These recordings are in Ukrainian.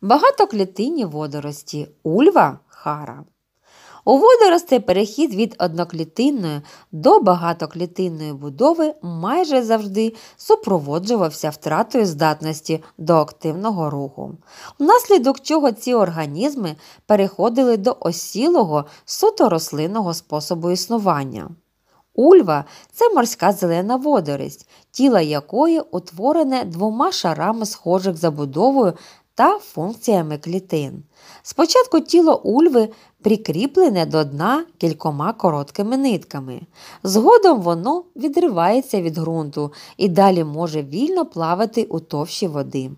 Багатоклітинні водорості ульва хара. У водоростей перехід від одноклітинної до багатоклітинної будови майже завжди супроводжувався втратою здатності до активного руху, внаслідок чого ці організми переходили до осілого суто рослинного способу існування. Ульва це морська зелена водорість, тіло якої утворене двома шарами схожих забудовою та функціями клітин. Спочатку тіло ульви прикріплене до дна кількома короткими нитками. Згодом воно відривається від ґрунту і далі може вільно плавати у товщі води.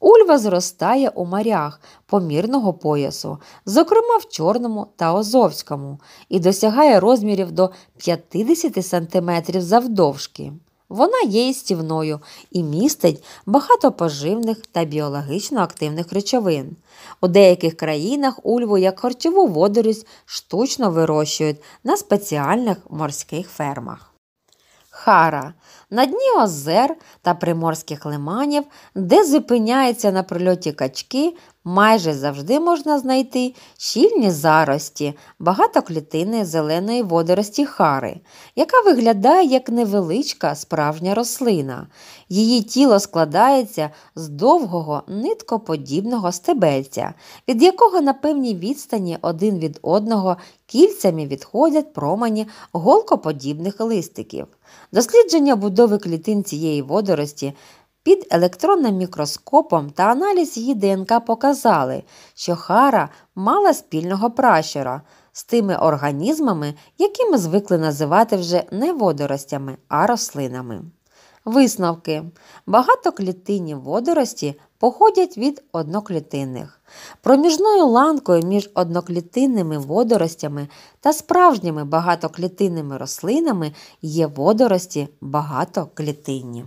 Ульва зростає у морях помірного поясу, зокрема в Чорному та Азовському, і досягає розмірів до 50 см завдовжки. Вона є їстівною і містить багато поживних та біологічно активних речовин. У деяких країнах ульву як харчову водорість штучно вирощують на спеціальних морських фермах. Хара на дні озер та приморських лиманів, де зупиняються на прильоті качки, майже завжди можна знайти щільні зарості, багатоклітинної зеленої водорості хари, яка виглядає як невеличка справжня рослина. Її тіло складається з довгого ниткоподібного стебельця, від якого на певній відстані один від одного кільцями відходять промені голкоподібних листиків. Дослідження будови клітин цієї водорості під електронним мікроскопом та аналіз її ДНК показали, що Хара мала спільного пращура з тими організмами, які ми звикли називати вже не водоростями, а рослинами. Висновки. Багатоклітинні водорості походять від одноклітинних. Проміжною ланкою між одноклітинними водоростями та справжніми багатоклітинними рослинами є водорості багатоклітинні.